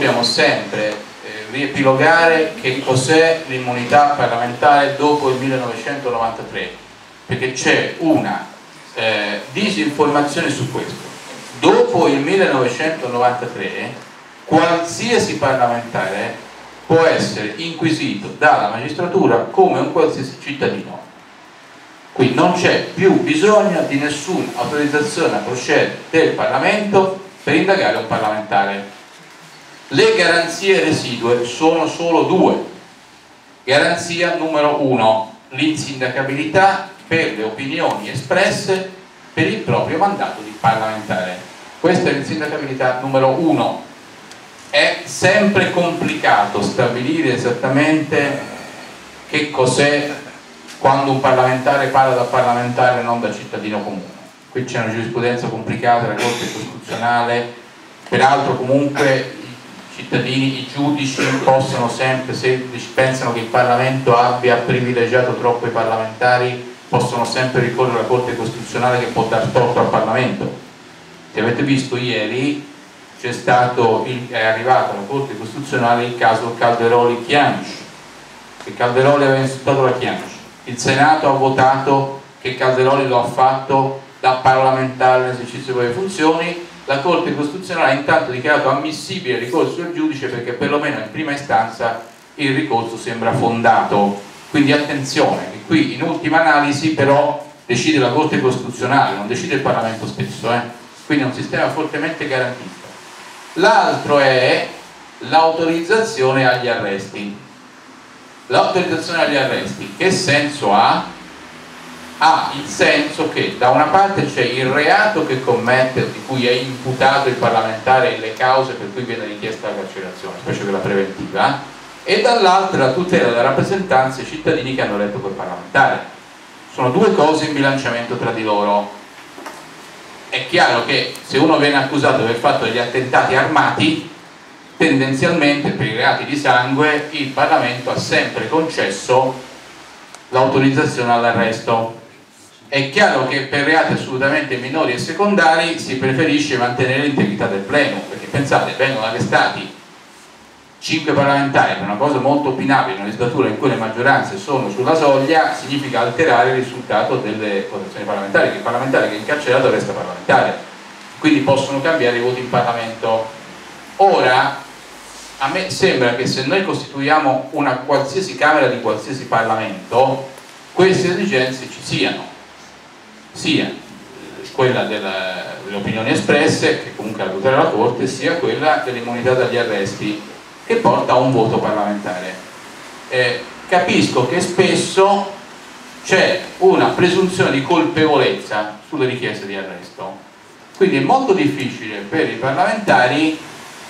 dobbiamo sempre eh, riepilogare che cos'è l'immunità parlamentare dopo il 1993, perché c'è una eh, disinformazione su questo. Dopo il 1993 qualsiasi parlamentare può essere inquisito dalla magistratura come un qualsiasi cittadino. Qui non c'è più bisogno di nessuna autorizzazione a procedere del Parlamento per indagare un parlamentare. Le garanzie residue sono solo due. Garanzia numero uno, l'insindacabilità per le opinioni espresse per il proprio mandato di parlamentare. Questa è l'insindacabilità numero uno è sempre complicato stabilire esattamente che cos'è quando un parlamentare parla da parlamentare e non da cittadino comune. Qui c'è una giurisprudenza complicata, la Corte Costituzionale, peraltro comunque cittadini, i giudici possono sempre, se pensano che il Parlamento abbia privilegiato troppo i parlamentari, possono sempre ricorrere alla Corte Costituzionale che può dar torto al Parlamento. Se avete visto ieri c'è stato, è arrivato alla Corte Costituzionale il caso Calderoli-Chianci, che Calderoli aveva insultato la Chianci. Il Senato ha votato che Calderoli lo ha fatto da parlamentare nell'esercizio delle funzioni, la Corte Costituzionale ha intanto dichiarato ammissibile il ricorso del giudice perché perlomeno in prima istanza il ricorso sembra fondato. Quindi attenzione, che qui in ultima analisi però decide la Corte Costituzionale, non decide il Parlamento stesso, eh? quindi è un sistema fortemente garantito l'altro è l'autorizzazione agli arresti l'autorizzazione agli arresti che senso ha? Ha il senso che da una parte c'è il reato che commette di cui è imputato il parlamentare e le cause per cui viene richiesta la carcerazione specie quella preventiva e dall'altra la tutela della rappresentanza ai cittadini che hanno eletto quel parlamentare. Sono due cose in bilanciamento tra di loro. È chiaro che se uno viene accusato di aver fatto degli attentati armati tendenzialmente per i reati di sangue il Parlamento ha sempre concesso l'autorizzazione all'arresto è chiaro che per reati assolutamente minori e secondari si preferisce mantenere l'integrità del pleno perché pensate, vengono arrestati 5 parlamentari per una cosa molto opinabile in una legislatura in cui le maggioranze sono sulla soglia significa alterare il risultato delle votazioni parlamentari che il parlamentare che è incarcerato resta parlamentare. Quindi possono cambiare i voti in Parlamento. Ora a me sembra che se noi costituiamo una qualsiasi Camera di qualsiasi Parlamento queste esigenze ci siano sia quella delle opinioni espresse che comunque la tutela della Corte sia quella dell'immunità dagli arresti che porta a un voto parlamentare. Eh, capisco che spesso c'è una presunzione di colpevolezza sulle richieste di arresto, quindi è molto difficile per i parlamentari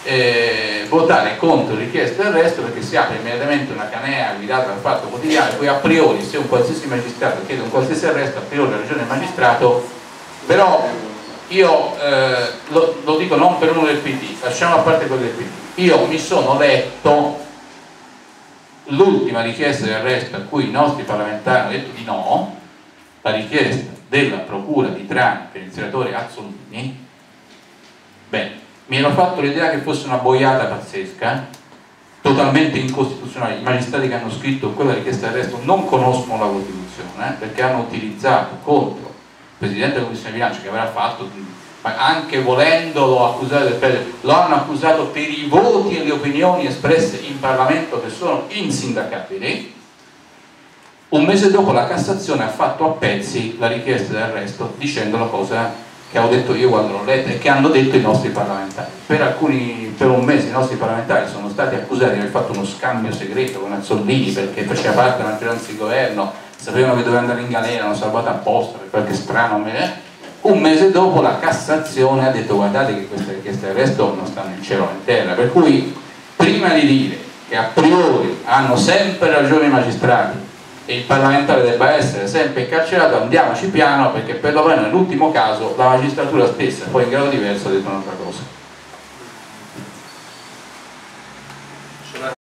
eh, votare contro richieste di arresto perché si apre immediatamente una canea guidata dal fatto quotidiano poi a priori se un qualsiasi magistrato chiede un qualsiasi arresto a priori la ragione del magistrato però io eh, lo, lo, dico non per uno del PD lasciamo a parte quello del PD io mi sono letto l'ultima richiesta di arresto a cui i nostri parlamentari hanno detto di no, la richiesta della procura di Trani per il senatore Azzolini, beh, mi ero fatto l'idea che fosse una boiata pazzesca, totalmente incostituzionale. I magistrati che hanno scritto quella richiesta di arresto non conoscono la Costituzione eh, perché hanno utilizzato contro il Presidente della Commissione Bilancio che avrà fatto anche volendolo accusare del perdere, lo hanno accusato per i voti e le opinioni espresse in Parlamento che sono insindacabili, un mese dopo la Cassazione ha fatto a pezzi la richiesta di arresto dicendo la cosa che ho detto io quando l'ho letta e che hanno detto i nostri parlamentari. Per, alcuni, per un mese i nostri parlamentari sono stati accusati di aver fatto uno scambio segreto con Azzolini perché faceva parte della maggioranza di governo, sapevano che doveva andare in galera, hanno salvato apposta per qualche strano me un mese dopo la Cassazione ha detto guardate che queste richieste di arresto non stanno in cielo in terra, per cui prima di dire che a priori hanno sempre ragione i magistrati il parlamentare debba essere sempre incarcerato, andiamoci piano perché perlomeno nell'ultimo caso la magistratura stessa, poi in grado diverso, ha detto un'altra cosa.